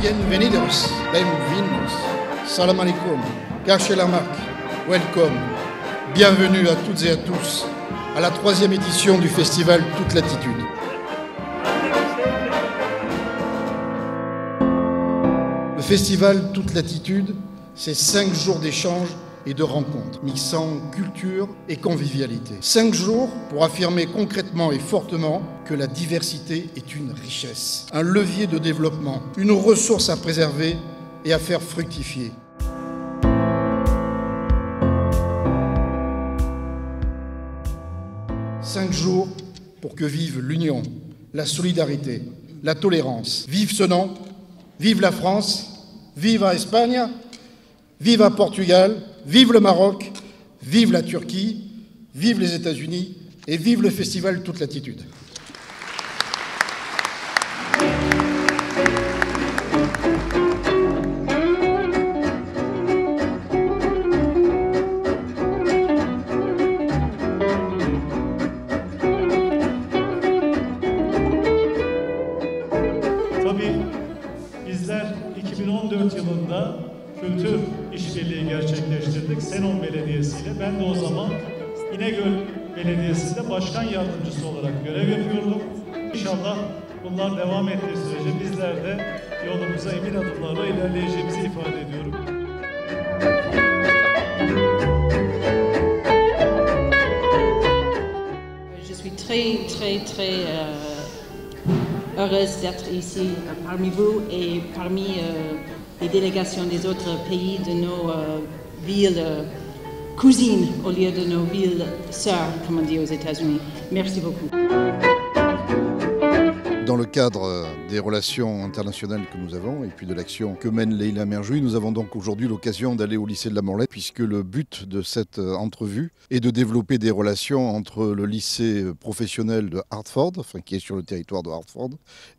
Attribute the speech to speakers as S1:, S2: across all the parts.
S1: Bienvenidos, bienvenidos, salam alaikum, welcome, bienvenue à toutes et à tous à la troisième édition du festival Toute Latitude. Le festival Toute Latitude, c'est cinq jours d'échanges et de rencontres, mixant culture et convivialité. Cinq jours pour affirmer concrètement et fortement que la diversité est une richesse, un levier de développement, une ressource à préserver et à faire fructifier. Cinq jours pour que vive l'union, la solidarité, la tolérance. Vive ce nom, vive la France, vive à Espagne, vive à Portugal, Vive le Maroc, vive la Turquie, vive les États-Unis et vive le festival Toute Latitude.
S2: İle. Ben de o zaman İnegöl Belediyesi'nde başkan yardımcısı olarak görev yapıyordum. İnşallah bunlar devam ettiği sürece bizler de yolumuza emin adımlarla ilerleyeceğimizi ifade ediyorum.
S3: Très, très, très euh, heureuse d'être ici euh, parmi vous et parmi euh, les délégations des autres pays de nos euh, villes euh, cousines au lieu de nos villes sœurs, comme on dit aux États-Unis. Merci beaucoup.
S1: Dans le cadre euh, des relations internationales que nous avons et puis de l'action que mène Leila Merjoui, nous avons donc aujourd'hui l'occasion d'aller au lycée de la Morlaix puisque le but de cette euh, entrevue est de développer des relations entre le lycée professionnel de Hartford, enfin qui est sur le territoire de Hartford,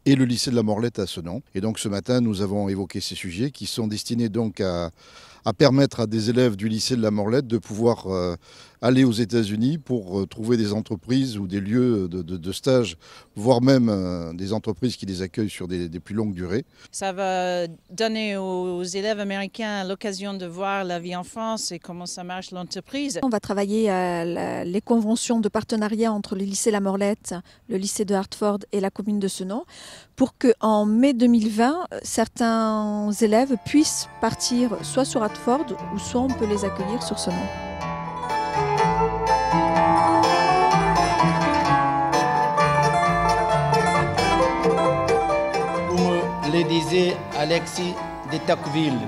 S1: et le lycée de la Morlette à Senan. Et donc ce matin, nous avons évoqué ces sujets qui sont destinés donc à, permettre à des élèves du lycée de la Morlette de pouvoir euh, aller aux États-Unis pour euh, trouver des entreprises ou des lieux de, stage, voire même euh, des entreprises qui les accueillent sur des, des plus longues durées.
S4: Ça va donner aux élèves américains l'occasion de voir la vie en France et comment ça marche l'entreprise.
S5: On va travailler à la- les conventions de partenariat entre le lycée La Morlette, le lycée de Hartford et la commune de Senon pour qu'en mai 2020, euh, certains élèves puissent partir soit sur Hartford ou soit on peut les accueillir sur Senon.
S6: Le disait Alexis de Tocqueville,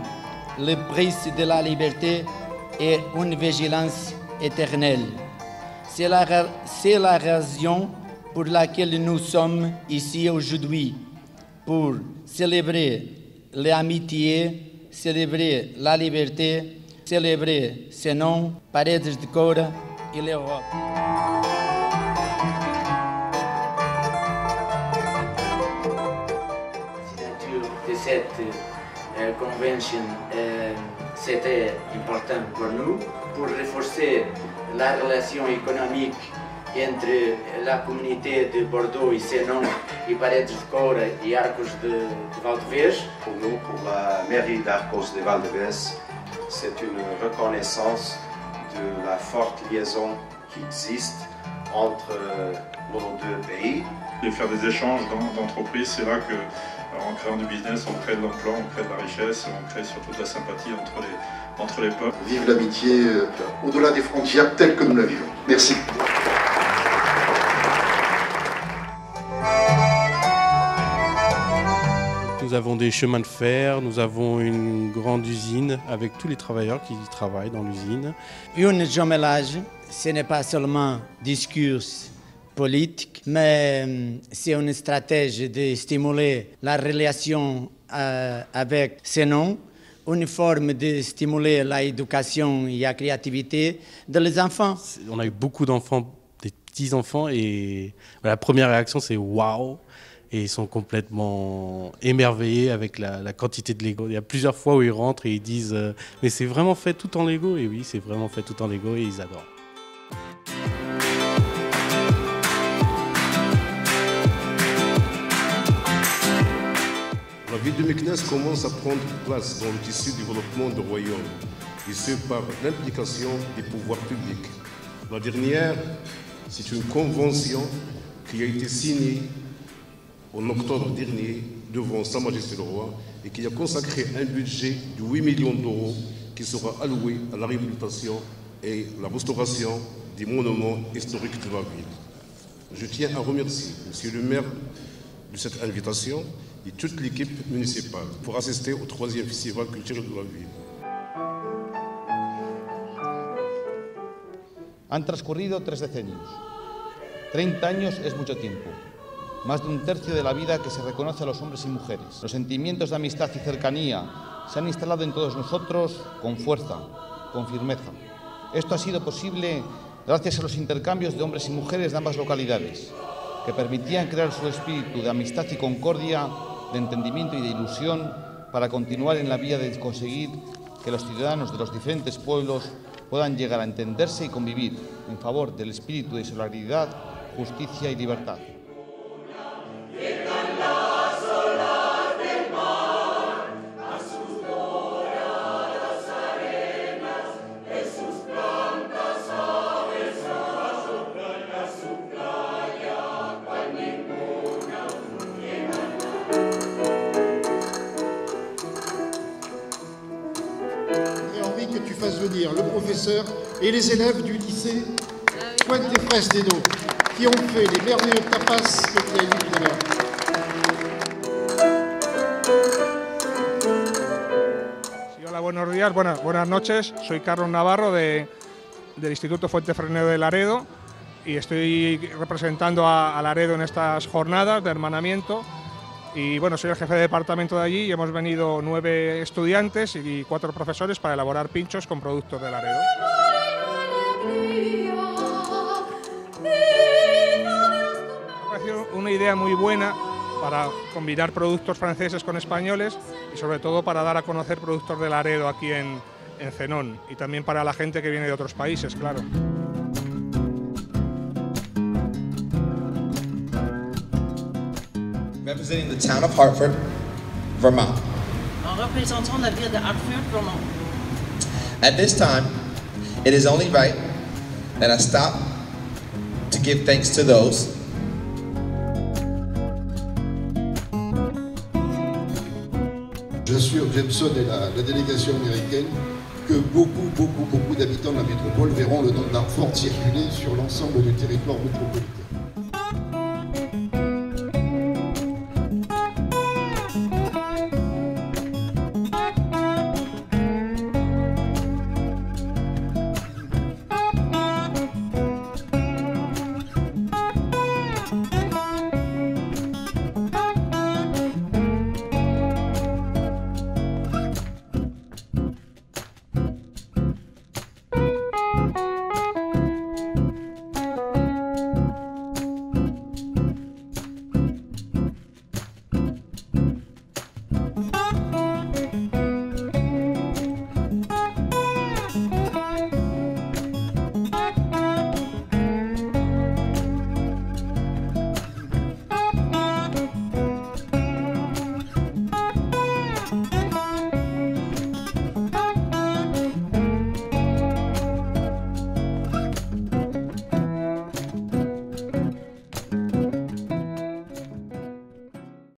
S6: le prix de la liberté est une vigilance éternelle. C'est la, la raison pour laquelle nous sommes ici aujourd'hui, pour célébrer l'amitié, célébrer la liberté, célébrer ce nom, Paredes de Cora et l'Europe.
S7: Cette euh, convention, euh, c'était important pour nous pour renforcer la relation économique entre la communauté de Bordeaux et Senon et Paredes de Cora et Arcos de, de Valdevez.
S8: Pour nous, pour la mairie d'Arcos de Valdevez, c'est une reconnaissance de la forte liaison qui existe entre euh, nos deux pays.
S9: Et faire des échanges d'entreprises, c'est là que, en créant du business, on crée de l'emploi, on crée de la richesse, et on crée surtout de la sympathie entre les, entre les peuples.
S1: Vive l'amitié euh, au-delà des frontières telles que nous la vivons. Merci.
S10: Nous avons des chemins de fer, nous avons une grande usine avec tous les travailleurs qui y travaillent dans l'usine.
S6: Une jumelage, ce n'est pas seulement discours politique, mais hum, c'est une stratégie de stimuler la relation euh, avec ces noms, une forme de stimuler l'éducation et la créativité de les enfants.
S10: On a eu beaucoup d'enfants, des petits-enfants, et la première réaction c'est waouh! Et ils sont complètement émerveillés avec la, la quantité de Lego. Il y a plusieurs fois où ils rentrent et ils disent euh, Mais c'est vraiment fait tout en Lego? Et oui, c'est vraiment fait tout en Lego et ils adorent.
S11: La ville de Meknès commence à prendre place dans le tissu développement du royaume, et ce par l'implication des pouvoirs publics. La dernière, c'est une convention qui a été signée en octobre dernier devant Sa Majesté le Roi et qui a consacré un budget de 8 millions d'euros qui sera alloué à la réhabilitation et la restauration des monuments historiques de la ville. Je tiens à remercier Monsieur le maire de cette invitation et toute l'équipe municipale pour assister au troisième festival culturel de la ville.
S12: Han transcurrido tres decenios. 30 años es mucho tiempo. Más de un tercio de la vida que se reconoce a los hombres y mujeres. Los sentimientos de amistad y cercanía se han instalado en todos nosotros con fuerza, con firmeza. Esto ha sido posible gracias a los intercambios de hombres y mujeres de ambas localidades, que permitían crear su espíritu de amistad y concordia, de entendimiento y de ilusión para continuar en la vía de conseguir que los ciudadanos de los diferentes pueblos puedan llegar a entenderse y convivir en favor del espíritu de solidaridad, justicia y libertad.
S13: Venir le professeur et les élèves du lycée Pointe des Fraises des Dos, qui ont fait les merveilleux tapas que tu as dit tout à l'heure.
S14: Buenos días, buenas, buenas noches. Soy Carlos Navarro de- del Instituto Fuente Frenero de Laredo y estoy representando a, a Laredo en estas jornadas de hermanamiento. Y bueno, soy el jefe de departamento de allí y hemos venido nueve estudiantes y cuatro profesores para elaborar pinchos con productos de Laredo. Me una idea muy buena para combinar productos franceses con españoles y sobre todo para dar a conocer productos de Laredo aquí en, en Zenón y también para la gente que viene de otros países, claro.
S15: Representing the town of Hartford, Vermont.
S3: En représentant la ville de Hartford, Vermont.
S15: At this time, it is only right that I stop to give thanks to those
S1: J'assure Jameson et la, la délégation américaine que beaucoup, beaucoup, beaucoup d'habitants de la métropole verront le nom d'Hartford circuler sur l'ensemble du territoire métropolitain.